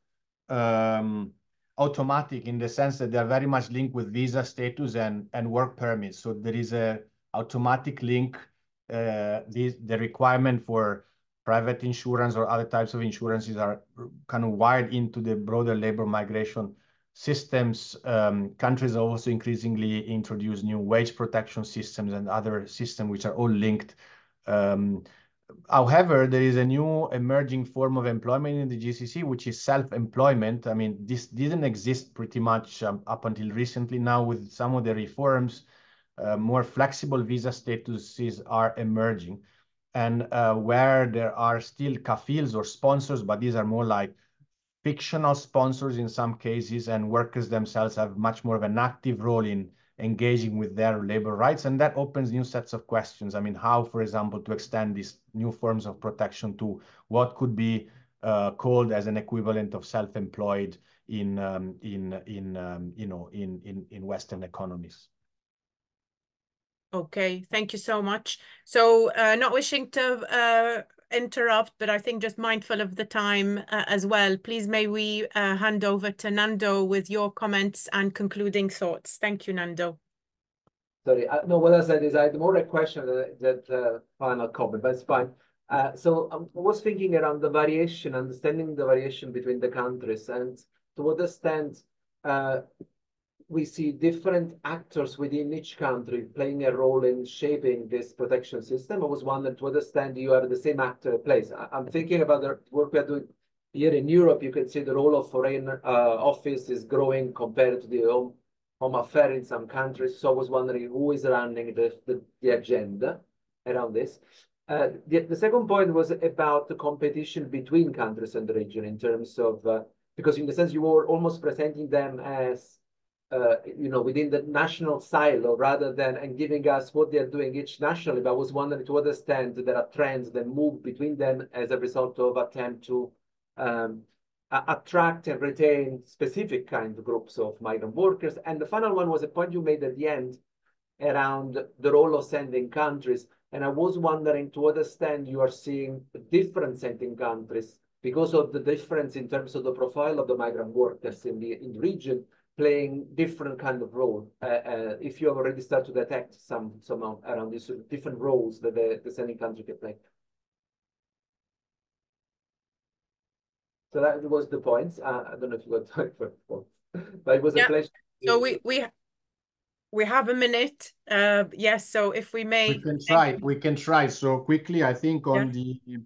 um, automatic in the sense that they're very much linked with visa status and, and work permits. So there is a automatic link, uh, the, the requirement for private insurance or other types of insurances are kind of wired into the broader labor migration systems. Um, countries also increasingly introduce new wage protection systems and other systems which are all linked. Um, However, there is a new emerging form of employment in the GCC, which is self-employment. I mean, this didn't exist pretty much um, up until recently. Now, with some of the reforms, uh, more flexible visa statuses are emerging. and uh, where there are still kafils or sponsors, but these are more like fictional sponsors in some cases, and workers themselves have much more of an active role in engaging with their labor rights. And that opens new sets of questions. I mean, how, for example, to extend these new forms of protection to what could be uh, called as an equivalent of self-employed in um, in in um, you know in in in Western economies. Okay, thank you so much. So, uh, not wishing to uh, interrupt, but I think just mindful of the time uh, as well. Please, may we uh, hand over to Nando with your comments and concluding thoughts. Thank you, Nando. Sorry, uh, no, what I said is I had more a question than uh, final comment, but it's fine. Uh, so um, I was thinking around the variation, understanding the variation between the countries, and to what extent uh, we see different actors within each country playing a role in shaping this protection system. I was wondering to understand you have the same actor place. I, am thinking about the work we are doing here in Europe. You can see the role of foreign uh, office is growing compared to the home, home affair in some countries. So I was wondering who is running the, the, the agenda around this. Uh, the, the second point was about the competition between countries and the region in terms of, uh, because in the sense you were almost presenting them as uh, you know, within the national silo rather than and giving us what they're doing each nationally. But I was wondering to what extent there are trends that move between them as a result of attempt to um, attract and retain specific kind of groups of migrant workers. And the final one was a point you made at the end around the role of sending countries. And I was wondering to extent you are seeing different sending countries because of the difference in terms of the profile of the migrant workers in the, in the region playing different kind of role. Uh, uh, if you have already started to detect some somehow around these different roles that the, the sending country can play. So that was the point. Uh, I don't know if you got time for, for but it was yeah. a pleasure. So we we we have a minute. Uh, yes. So if we may, we can try. We can try. So quickly, I think on yeah. the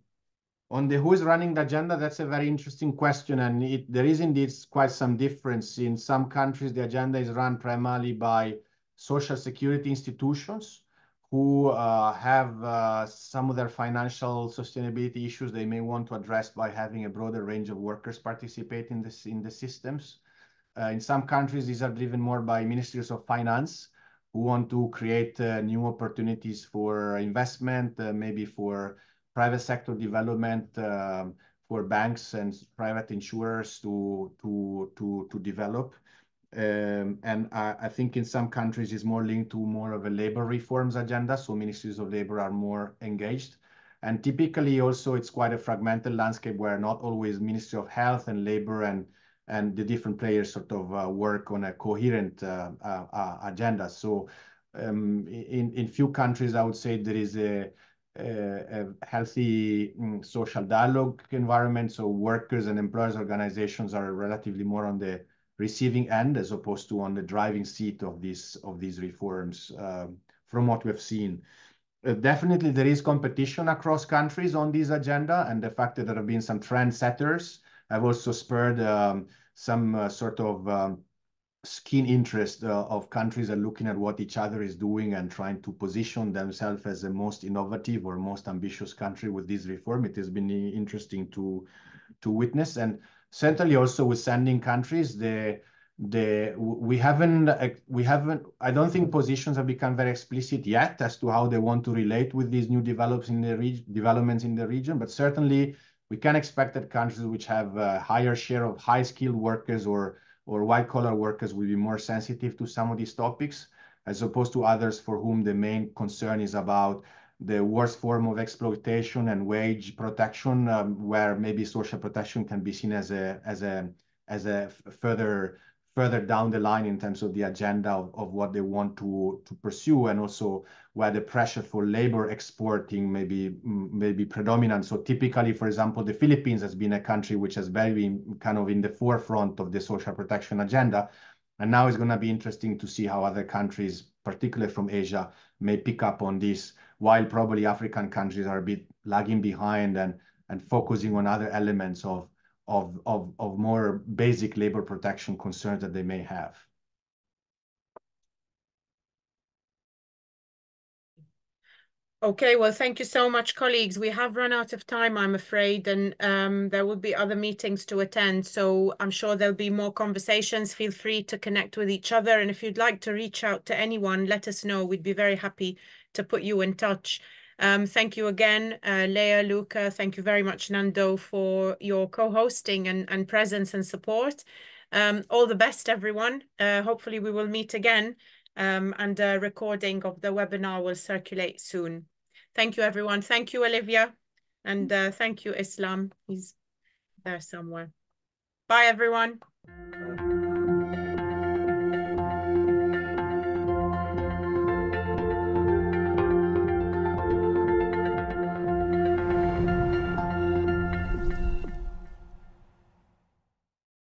on the who is running the agenda, that's a very interesting question, and it, there is indeed quite some difference. In some countries, the agenda is run primarily by social security institutions who uh, have uh, some of their financial sustainability issues they may want to address by having a broader range of workers participate in, this, in the systems. Uh, in some countries, these are driven more by ministries of finance who want to create uh, new opportunities for investment, uh, maybe for private sector development um, for banks and private insurers to to to to develop. Um, and I, I, think in some countries it's more linked to more of a labor reforms agenda. So ministries of labor are more engaged. And typically also it's quite a fragmented landscape where not always Ministry of Health and Labor and and the different players sort of uh, work on a coherent uh, uh, uh agenda. So um, in in few countries, I would say there is a a healthy mm, social dialogue environment. So workers and employers organizations are relatively more on the receiving end as opposed to on the driving seat of these of these reforms um, from what we've seen. Uh, definitely there is competition across countries on this agenda and the fact that there have been some trendsetters have also spurred um, some uh, sort of um, keen interest uh, of countries are looking at what each other is doing and trying to position themselves as the most innovative or most ambitious country with this reform. It has been interesting to to witness, and certainly also with sending countries, the the we haven't we haven't I don't think positions have become very explicit yet as to how they want to relate with these new develops in the region developments in the region, but certainly we can expect that countries which have a higher share of high skilled workers or or white collar workers will be more sensitive to some of these topics as opposed to others for whom the main concern is about the worst form of exploitation and wage protection, um, where maybe social protection can be seen as a as a as a further further down the line in terms of the agenda of, of what they want to to pursue, and also where the pressure for labor exporting may be may be predominant. So typically, for example, the Philippines has been a country which has been kind of in the forefront of the social protection agenda. And now it's going to be interesting to see how other countries, particularly from Asia, may pick up on this, while probably African countries are a bit lagging behind and, and focusing on other elements of, of, of, of more basic labor protection concerns that they may have. Okay, well, thank you so much, colleagues. We have run out of time, I'm afraid, and um, there will be other meetings to attend. So I'm sure there'll be more conversations. Feel free to connect with each other. And if you'd like to reach out to anyone, let us know. We'd be very happy to put you in touch. Um, thank you again, uh, Lea, Luca. Thank you very much, Nando, for your co-hosting and, and presence and support. Um, all the best, everyone. Uh, hopefully we will meet again um, and a recording of the webinar will circulate soon. Thank you, everyone. Thank you, Olivia. And uh, thank you, Islam. He's there somewhere. Bye, everyone.